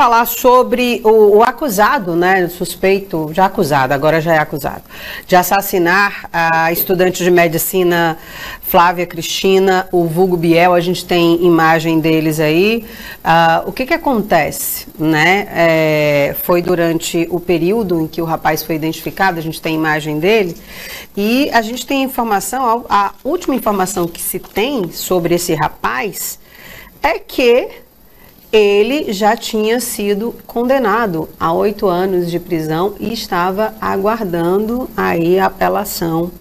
falar sobre o, o, acusado, né, suspeito, já acusado, agora já é acusado, de assassinar a estudante de medicina Flávia Cristina, o vulgo Biel. A gente tem imagem deles aí. Uh, o que que acontece, né? É, foi durante o período em que o rapaz foi identificado. A gente tem imagem dele e a gente tem informação. A, a última informação que se tem sobre esse rapaz é que ele já tinha sido condenado a oito anos de prisão e estava aguardando aí a apelação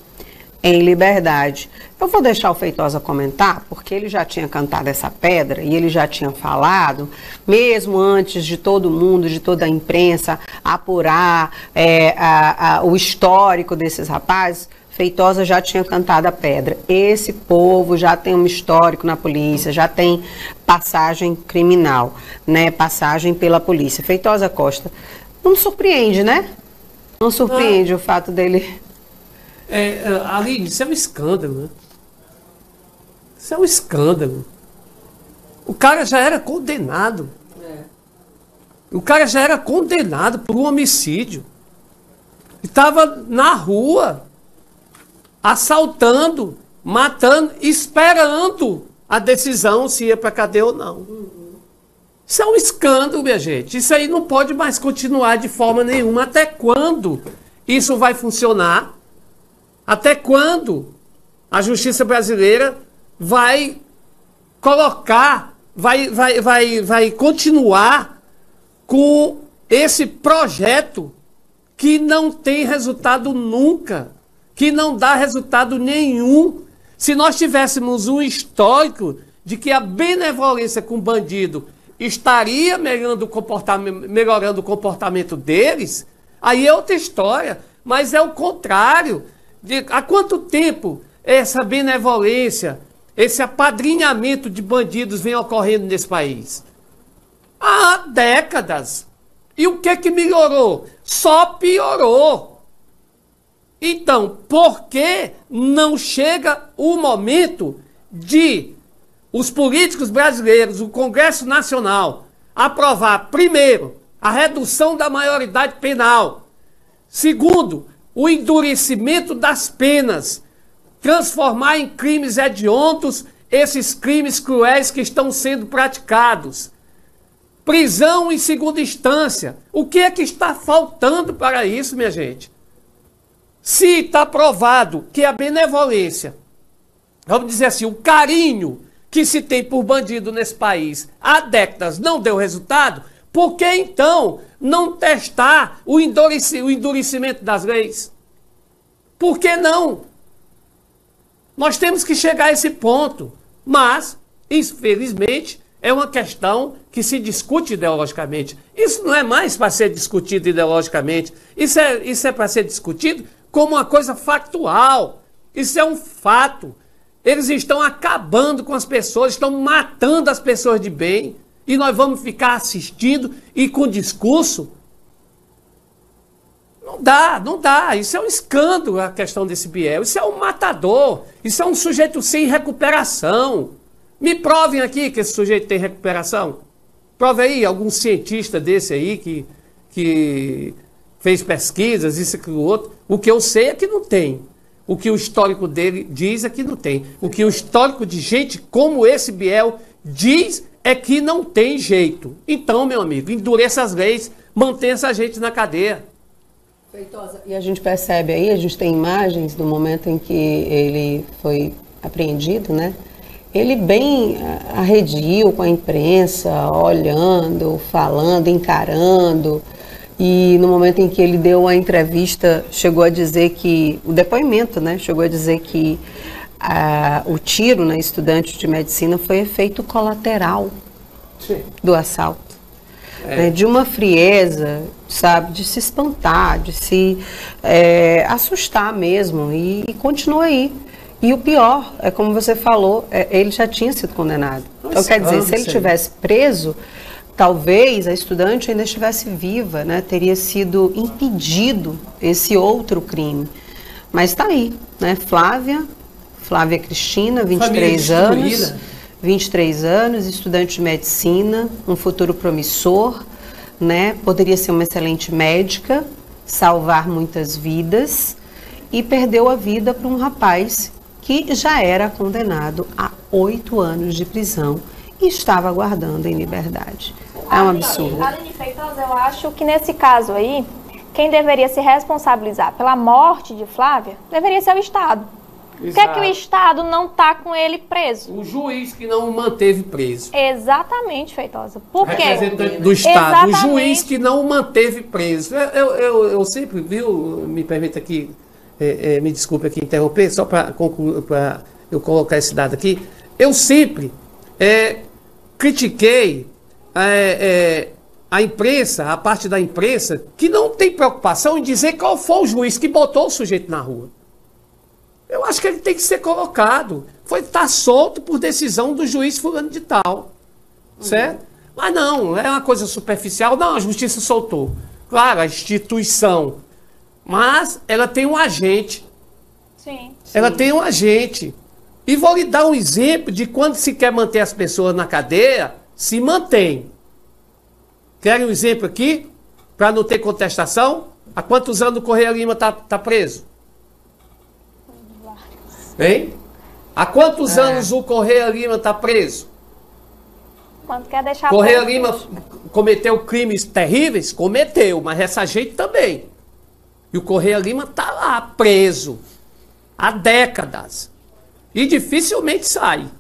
em liberdade. Eu vou deixar o Feitosa comentar, porque ele já tinha cantado essa pedra e ele já tinha falado, mesmo antes de todo mundo, de toda a imprensa, apurar é, a, a, o histórico desses rapazes. Feitosa já tinha cantado a pedra. Esse povo já tem um histórico na polícia, já tem passagem criminal, né? Passagem pela polícia. Feitosa Costa, não surpreende, né? Não surpreende ah. o fato dele. É, é, Aline, isso é um escândalo, né? Isso é um escândalo. O cara já era condenado. É. O cara já era condenado por um homicídio. Estava na rua assaltando, matando, esperando a decisão se ia para cadeia ou não. Isso é um escândalo, minha gente. Isso aí não pode mais continuar de forma nenhuma. Até quando isso vai funcionar? Até quando a justiça brasileira vai colocar, vai, vai, vai, vai continuar com esse projeto que não tem resultado nunca? Que não dá resultado nenhum. Se nós tivéssemos um histórico de que a benevolência com o bandido estaria melhorando o comportamento, melhorando o comportamento deles, aí é outra história. Mas é o contrário. De, há quanto tempo essa benevolência, esse apadrinhamento de bandidos vem ocorrendo nesse país? Há décadas. E o que que melhorou? Só piorou. Então, por que não chega o momento de os políticos brasileiros, o Congresso Nacional, aprovar, primeiro, a redução da maioridade penal, segundo, o endurecimento das penas, transformar em crimes hediondos esses crimes cruéis que estão sendo praticados. Prisão em segunda instância. O que é que está faltando para isso, minha gente? Se está provado que a benevolência, vamos dizer assim, o carinho que se tem por bandido nesse país há décadas não deu resultado, por que então não testar o, endurecimento das leis? Por que não? Nós temos que chegar a esse ponto. Mas, infelizmente, é uma questão que se discute ideologicamente. Isso não é mais para ser discutido ideologicamente. Isso é, isso é para ser discutido como uma coisa factual. Isso é um fato. Eles estão acabando com as pessoas, estão matando as pessoas de bem. E nós vamos ficar assistindo e com discurso. Não dá, não dá. Isso é um escândalo a questão desse Biel. Isso é um matador. Isso é um sujeito sem recuperação. Me provem aqui que esse sujeito tem recuperação. Prove aí algum cientista desse aí que, que fez pesquisas, isso e aquilo outro. O que eu sei é que não tem. O que o histórico dele diz é que não tem. O que o histórico de gente como esse Biel diz é que não tem jeito. Então, meu amigo, endureça as leis, mantenha essa gente na cadeia. Feitosa, e a gente percebe aí, a gente tem imagens do momento em que ele foi apreendido, né? Ele bem arredio com a imprensa, olhando, falando, encarando. E no momento em que ele deu a entrevista, chegou a dizer que, o depoimento, né? Chegou a dizer que a, o tiro na estudante de medicina foi efeito colateral Sim. do assalto. É. Né, de uma frieza, sabe, de se espantar, de se é, assustar mesmo, e, e continua aí. E o pior, é como você falou, é, ele já tinha sido condenado. Nossa, então, quer dizer, se ele tivesse preso, talvez a estudante ainda estivesse viva, né? teria sido impedido esse outro crime. Mas está aí, né? Flávia, Flávia Cristina, 23 anos, 23 anos, estudante de medicina, um futuro promissor, né? Poderia ser uma excelente médica, salvar muitas vidas e perdeu a vida para um rapaz que já era condenado a oito anos de prisão e estava aguardando em liberdade. É um absurdo. Feitosa, eu acho que nesse caso aí, quem deveria se responsabilizar pela morte de Flávia deveria ser o Estado. Por que, é que o Estado não está com ele preso? O juiz que não o manteve preso. Exatamente, Feitosa. Por quê? Representante do Estado. Exatamente. O juiz que não o manteve preso. Eu, eu, eu, eu sempre, viu, me permita aqui, é, é, me desculpe aqui interromper, só para eu colocar esse dado aqui. Eu sempre é, critiquei é, é, a imprensa, a parte da imprensa, que não tem preocupação em dizer qual foi o juiz que botou o sujeito na rua. Eu acho que ele tem que ser colocado. Foi estar tá solto por decisão do juiz fulano de tal. Certo? Uhum. Mas não, é uma coisa superficial. Não, a justiça soltou. Claro, a instituição. Mas ela tem um agente. Sim. Ela tem um agente. E vou lhe dar um exemplo de quando se quer manter as pessoas na cadeia, se mantém. Querem um exemplo aqui? Para não ter contestação? Há quantos anos o Correia Lima está tá preso? Hein? Há quantos é. anos o Correia Lima está preso? Quando quer deixar Correia Lima cometeu crimes terríveis? Cometeu, mas essa gente também. E o Correia Lima está lá, preso. Há décadas. E dificilmente sai.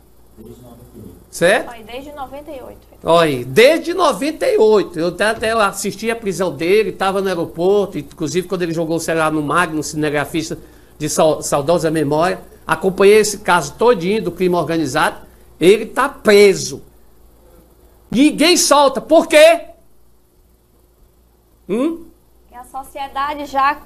Certo? Desde 98. Olha, desde 98. Eu até assisti a prisão dele, estava no aeroporto, inclusive quando ele jogou o celular no Magno, cinegrafista de saudosa memória. Acompanhei esse caso todinho do crime organizado. Ele está preso. Ninguém solta. Por quê? Hum? a sociedade já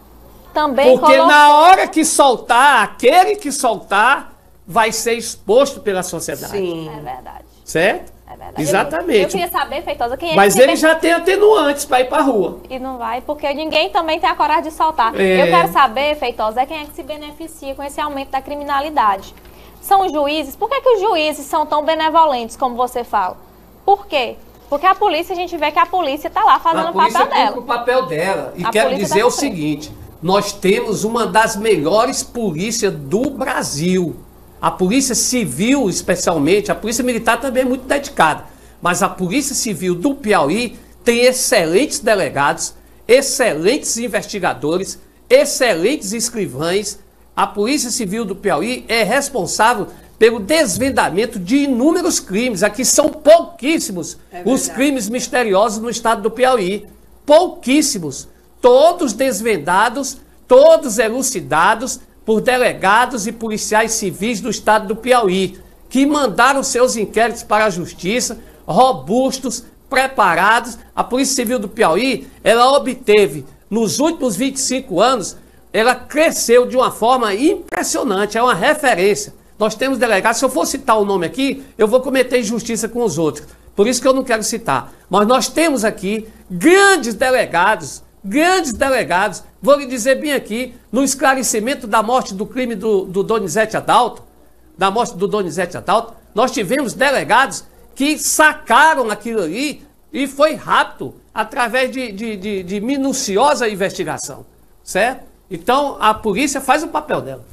também Porque colocou... na hora que soltar, aquele que soltar vai ser exposto pela sociedade. Sim. É verdade. Certo? É verdade. Exatamente. Eu, eu queria saber, Feitosa, quem é Mas ele já tem atenuantes para ir para rua. E não vai, porque ninguém também tem a coragem de soltar. É... Eu quero saber, Feitosa, quem é que se beneficia com esse aumento da criminalidade. São os juízes. Por que, que os juízes são tão benevolentes, como você fala? Por quê? Porque a polícia, a gente vê que a polícia está lá fazendo o papel dela. o papel dela. E a quero dizer tá o seguinte, nós temos uma das melhores polícias do Brasil. A Polícia Civil, especialmente, a Polícia Militar também é muito dedicada. Mas a Polícia Civil do Piauí tem excelentes delegados, excelentes investigadores, excelentes escrivães. A Polícia Civil do Piauí é responsável pelo desvendamento de inúmeros crimes. Aqui são pouquíssimos é os crimes misteriosos no estado do Piauí. Pouquíssimos. Todos desvendados, todos elucidados por delegados e policiais civis do estado do Piauí, que mandaram seus inquéritos para a justiça, robustos, preparados. A Polícia Civil do Piauí, ela obteve, nos últimos 25 anos, ela cresceu de uma forma impressionante, é uma referência. Nós temos delegados, se eu for citar o nome aqui, eu vou cometer injustiça com os outros. Por isso que eu não quero citar. Mas nós temos aqui grandes delegados, grandes delegados, vou lhe dizer bem aqui, no esclarecimento da morte do crime do, do Donizete Adalto, da morte do Donizete Adalto, nós tivemos delegados que sacaram aquilo ali e foi rápido, através de, de, de, de minuciosa investigação, certo? Então, a polícia faz o papel dela.